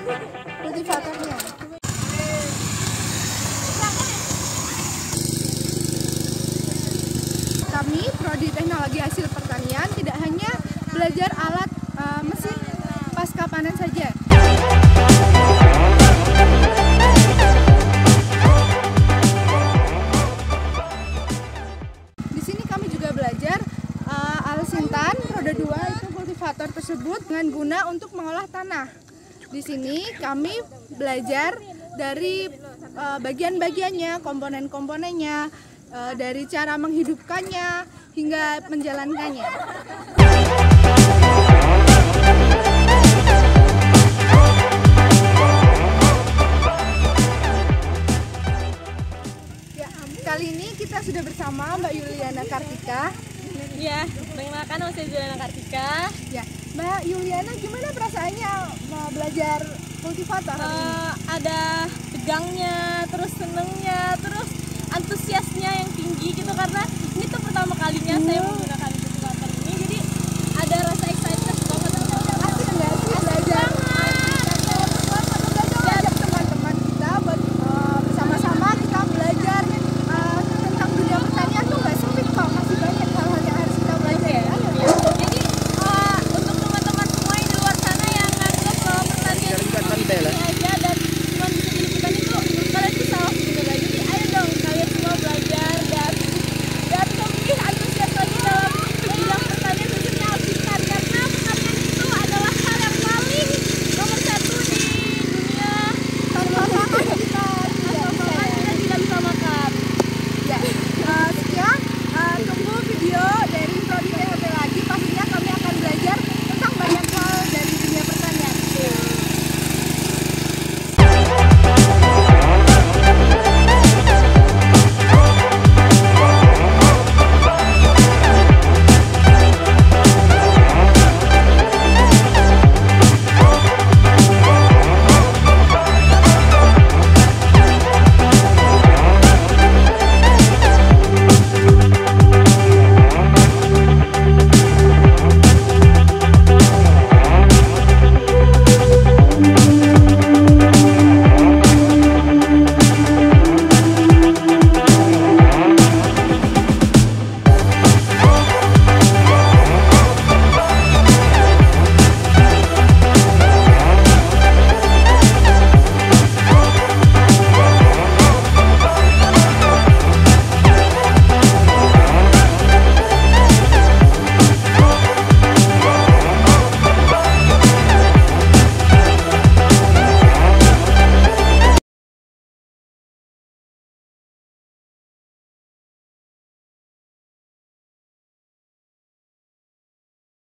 Kami prodi teknologi hasil pertanian tidak hanya belajar alat uh, mesin pasca panen saja. Di sini kami juga belajar eh, uh, alsintan roda dua itu kultivator tersebut dengan guna untuk mengolah tanah. Di sini kami belajar dari uh, bagian-bagiannya, komponen-komponennya, uh, dari cara menghidupkannya hingga menjalankannya. Ya, kali ini kita sudah bersama Mbak Yuliana Kartika. Ya, perkenalkan nama saya Juliana Kartika. Ya, Mbak Yuliana gimana perasaannya mau belajar kultivator? hari ini? Eh, ada tegangnya, terus senengnya, terus antusiasnya yang tinggi gitu karena ini tuh pertama kalinya saya